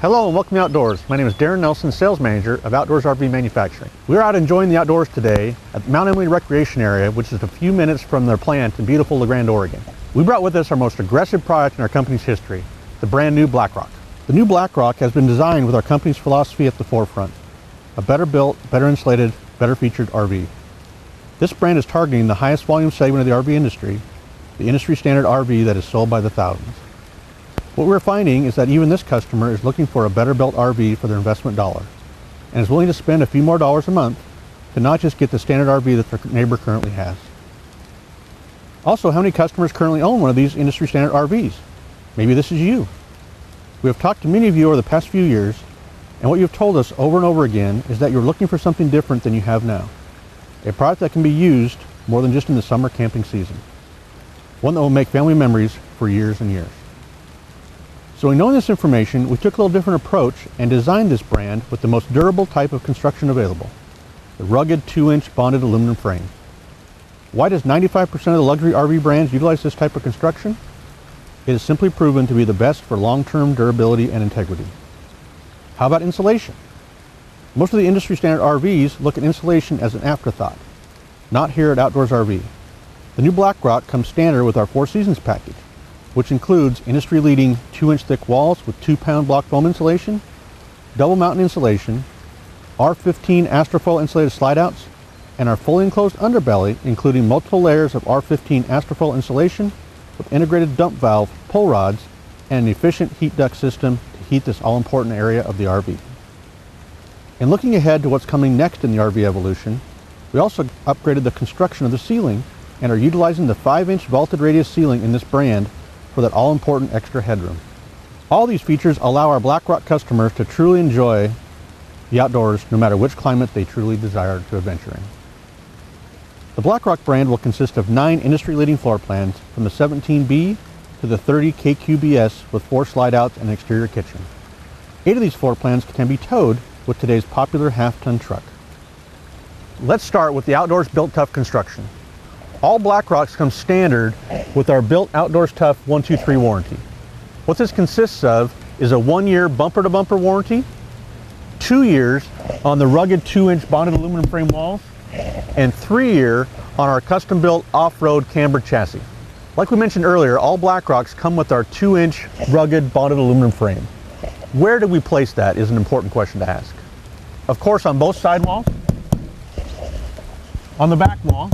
Hello and welcome to Outdoors. My name is Darren Nelson, Sales Manager of Outdoors RV Manufacturing. We're out enjoying the outdoors today at Mount Emily Recreation Area, which is a few minutes from their plant in beautiful La Grande, Oregon. We brought with us our most aggressive product in our company's history, the brand new Blackrock. The new Blackrock has been designed with our company's philosophy at the forefront. A better built, better insulated, better featured RV. This brand is targeting the highest volume segment of the RV industry, the industry standard RV that is sold by the thousands. What we're finding is that even this customer is looking for a better built RV for their investment dollar and is willing to spend a few more dollars a month to not just get the standard RV that their neighbor currently has. Also, how many customers currently own one of these industry standard RVs? Maybe this is you. We have talked to many of you over the past few years, and what you've told us over and over again is that you're looking for something different than you have now. A product that can be used more than just in the summer camping season. One that will make family memories for years and years. So knowing this information, we took a little different approach and designed this brand with the most durable type of construction available, the rugged 2-inch bonded aluminum frame. Why does 95% of the luxury RV brands utilize this type of construction? It is simply proven to be the best for long-term durability and integrity. How about insulation? Most of the industry standard RVs look at insulation as an afterthought. Not here at Outdoors RV. The new Black Blackrock comes standard with our Four Seasons package which includes industry-leading 2-inch thick walls with 2-pound block foam insulation, double mountain insulation, R15 Astrofoil insulated slide-outs, and our fully enclosed underbelly, including multiple layers of R15 Astrofoil insulation with integrated dump valve pull rods and an efficient heat duct system to heat this all-important area of the RV. In looking ahead to what's coming next in the RV evolution, we also upgraded the construction of the ceiling and are utilizing the 5-inch vaulted radius ceiling in this brand for that all-important extra headroom. All these features allow our Blackrock customers to truly enjoy the outdoors no matter which climate they truly desire to adventure in. The Blackrock brand will consist of nine industry-leading floor plans from the 17B to the 30 KQBS with four slide-outs and an exterior kitchen. Eight of these floor plans can be towed with today's popular half-ton truck. Let's start with the outdoors built tough construction. All Blackrocks come standard with our built Outdoors Tough 123 warranty. What this consists of is a one-year bumper-to-bumper warranty, two years on the rugged two-inch bonded aluminum frame walls, and three-year on our custom-built off-road cambered chassis. Like we mentioned earlier, all Blackrocks come with our two-inch rugged bonded aluminum frame. Where do we place that is an important question to ask. Of course, on both side walls, on the back wall,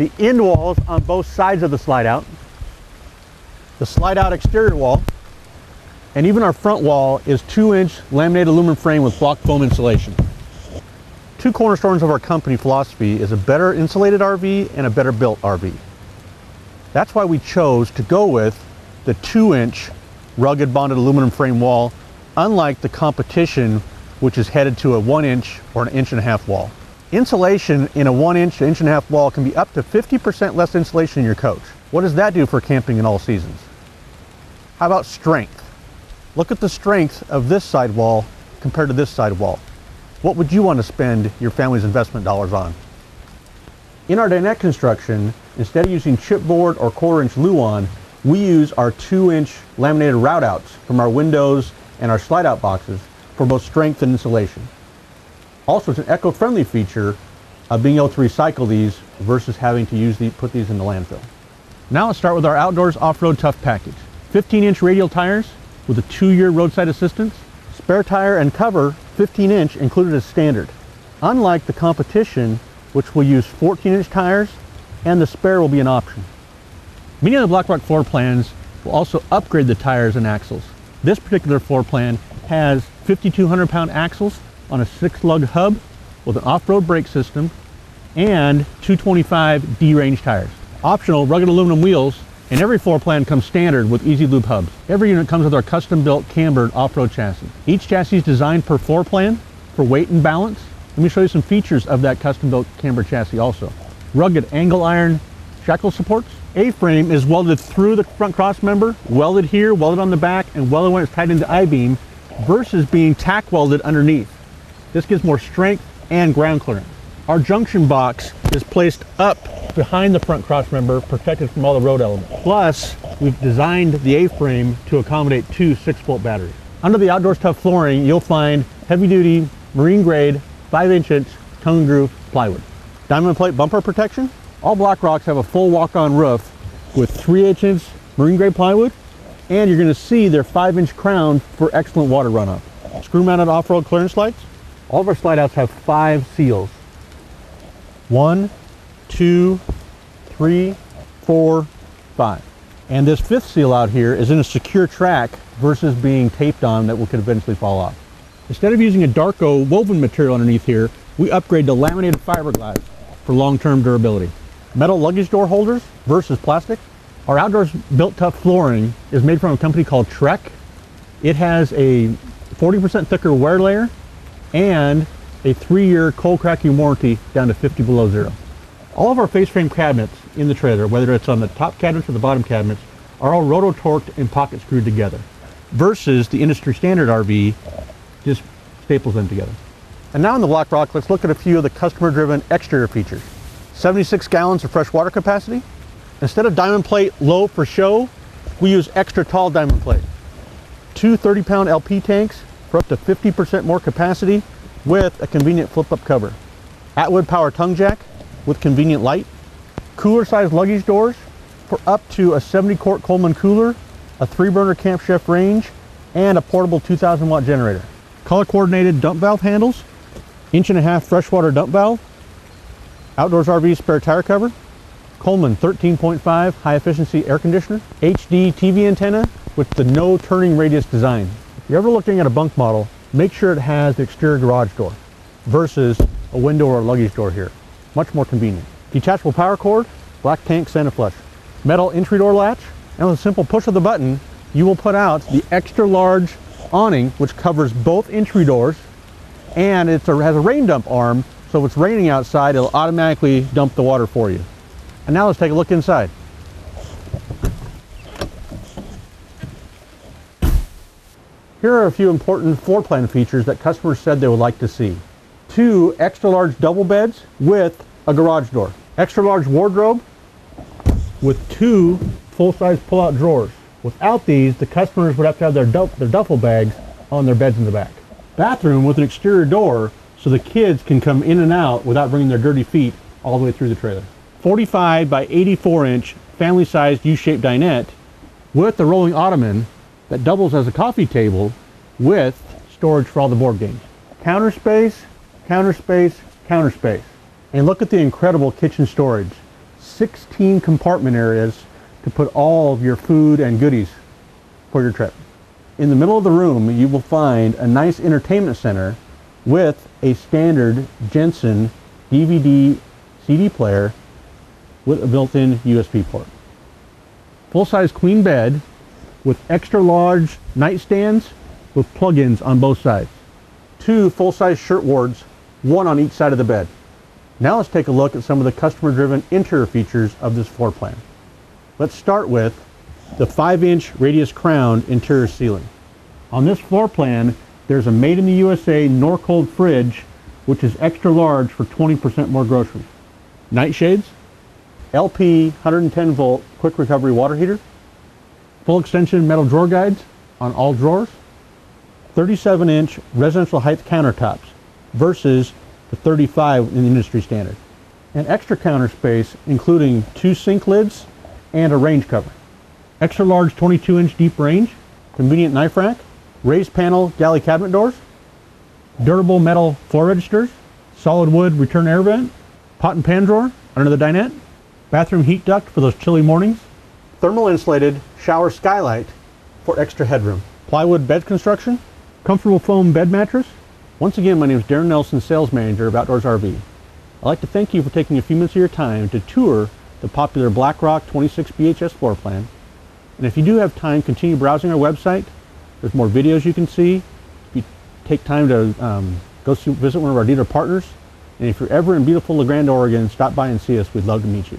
the end walls on both sides of the slide out, the slide out exterior wall, and even our front wall is two inch laminated aluminum frame with block foam insulation. Two cornerstones of our company philosophy is a better insulated RV and a better built RV. That's why we chose to go with the two inch rugged bonded aluminum frame wall, unlike the competition which is headed to a one inch or an inch and a half wall. Insulation in a one inch inch and a half wall can be up to 50% less insulation in your coach. What does that do for camping in all seasons? How about strength? Look at the strength of this side wall compared to this side wall. What would you want to spend your family's investment dollars on? In our dinette construction, instead of using chipboard or quarter inch Luan, we use our two inch laminated route outs from our windows and our slide out boxes for both strength and insulation. Also, it's an eco-friendly feature of being able to recycle these versus having to use the, put these in the landfill. Now let's start with our Outdoors Off-Road Tough package. 15-inch radial tires with a two-year roadside assistance, spare tire and cover 15-inch included as standard. Unlike the competition, which will use 14-inch tires, and the spare will be an option. Many of the Blackrock floor plans will also upgrade the tires and axles. This particular floor plan has 5,200 pound axles on a six lug hub with an off-road brake system and 225 D-range tires. Optional rugged aluminum wheels and every floor plan comes standard with easy lube hubs. Every unit comes with our custom built cambered off-road chassis. Each chassis is designed per floor plan for weight and balance. Let me show you some features of that custom built cambered chassis also. Rugged angle iron shackle supports. A-frame is welded through the front cross member, welded here, welded on the back, and welded when it's tied into I-beam versus being tack welded underneath. This gives more strength and ground clearance. Our junction box is placed up behind the front cross member, protected from all the road elements. Plus, we've designed the A-frame to accommodate two 6-volt batteries. Under the Outdoors Tough flooring, you'll find heavy-duty, marine-grade, 5-inch inch tongue groove plywood. Diamond plate bumper protection. All Black Rocks have a full walk-on roof with 3-inch inch marine-grade plywood, and you're going to see their 5-inch crown for excellent water runoff. Screw-mounted off-road clearance lights. All of our slide outs have five seals. One, two, three, four, five. And this fifth seal out here is in a secure track versus being taped on that could eventually fall off. Instead of using a Darco woven material underneath here, we upgrade to laminated fiberglass for long-term durability. Metal luggage door holders versus plastic. Our outdoors built tough flooring is made from a company called Trek. It has a 40% thicker wear layer and a three-year cold cracking warranty down to 50 below zero. All of our face frame cabinets in the trailer, whether it's on the top cabinets or the bottom cabinets, are all roto-torqued and pocket screwed together versus the industry standard RV just staples them together. And now in the Black Rock, let's look at a few of the customer-driven exterior features. 76 gallons of fresh water capacity. Instead of diamond plate low for show, we use extra tall diamond plate. Two 30-pound LP tanks for up to 50% more capacity with a convenient flip-up cover. Atwood power tongue jack with convenient light. Cooler size luggage doors for up to a 70 quart Coleman cooler, a three burner Camp Chef range, and a portable 2000 watt generator. Color coordinated dump valve handles, inch and a half freshwater dump valve, Outdoors RV spare tire cover, Coleman 13.5 high efficiency air conditioner, HD TV antenna with the no turning radius design. If you're ever looking at a bunk model, make sure it has the exterior garage door versus a window or a luggage door here. Much more convenient. Detachable power cord, black tank Santa Flush. Metal entry door latch, and with a simple push of the button, you will put out the extra large awning which covers both entry doors and it has a rain dump arm so if it's raining outside it'll automatically dump the water for you. And now let's take a look inside. Here are a few important floor plan features that customers said they would like to see. Two extra large double beds with a garage door. Extra large wardrobe with two full-size pull-out drawers. Without these, the customers would have to have their, their duffel bags on their beds in the back. Bathroom with an exterior door so the kids can come in and out without bringing their dirty feet all the way through the trailer. 45 by 84 inch family-sized U-shaped dinette with a rolling ottoman that doubles as a coffee table with storage for all the board games. Counter space, counter space, counter space. And look at the incredible kitchen storage. 16 compartment areas to put all of your food and goodies for your trip. In the middle of the room, you will find a nice entertainment center with a standard Jensen DVD CD player with a built-in USB port. Full-size queen bed with extra large nightstands with plug-ins on both sides. Two full-size shirt wards, one on each side of the bed. Now let's take a look at some of the customer-driven interior features of this floor plan. Let's start with the 5-inch radius crown interior ceiling. On this floor plan, there's a made in the USA Norcold fridge, which is extra large for 20% more groceries. Nightshades, LP 110 volt quick recovery water heater, full extension metal drawer guides on all drawers, 37 inch residential height countertops versus the 35 in the industry standard. And extra counter space including two sink lids and a range cover. Extra large 22 inch deep range, convenient knife rack, raised panel galley cabinet doors, durable metal floor registers, solid wood return air vent, pot and pan drawer under the dinette, bathroom heat duct for those chilly mornings, thermal insulated shower skylight for extra headroom, plywood bed construction, comfortable foam bed mattress. Once again, my name is Darren Nelson, sales manager of Outdoors RV. I'd like to thank you for taking a few minutes of your time to tour the popular BlackRock 26 BHS floor plan. And if you do have time, continue browsing our website. There's more videos you can see. If you take time to um, go see, visit one of our dealer partners. And if you're ever in beautiful La Grande, Oregon, stop by and see us. We'd love to meet you.